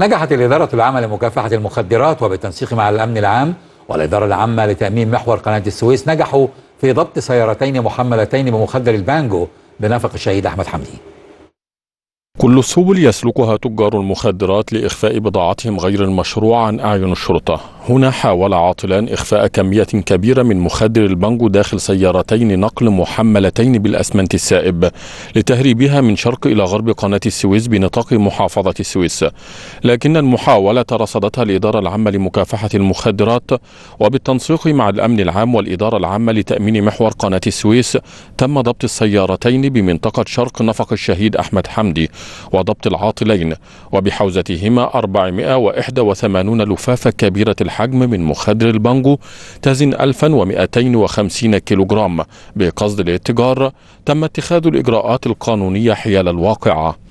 نجحت الإدارة العامة لمكافحة المخدرات وبالتنسيق مع الأمن العام والإدارة العامة لتأمين محور قناة السويس نجحوا في ضبط سيارتين محملتين بمخدر البانجو بنفق الشهيد أحمد حمدي. كل السبل يسلكها تجار المخدرات لإخفاء بضاعتهم غير المشروعة عن أعين الشرطة. هنا حاول عاطلان إخفاء كمية كبيرة من مخدر البانجو داخل سيارتين نقل محملتين بالأسمنت السائب لتهريبها من شرق إلى غرب قناة السويس بنطاق محافظة السويس. لكن المحاولة رصدتها الإدارة العامة لمكافحة المخدرات وبالتنسيق مع الأمن العام والإدارة العامة لتأمين محور قناة السويس تم ضبط السيارتين بمنطقة شرق نفق الشهيد أحمد حمدي وضبط العاطلين وبحوزتهما 481 لفافة كبيرة الحجم. من مخدر البانجو تزن 1250 كيلوغرام. بقصد الاتجار تم اتخاذ الإجراءات القانونية حيال الواقعة.